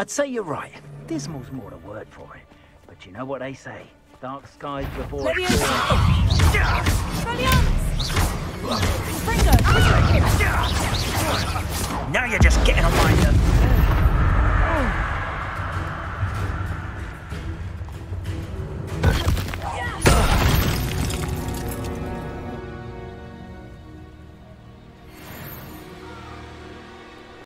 I'd say you're right. Dismal's more the word for it. But you know what they say. Dark skies before... Now you're just getting on my nerves.